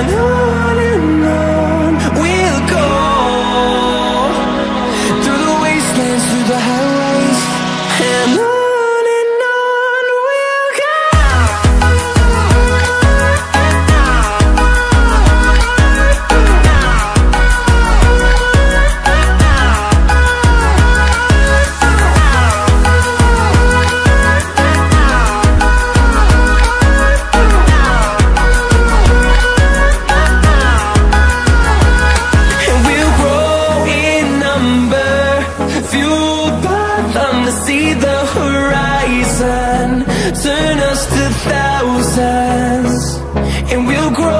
and I thousands And we'll grow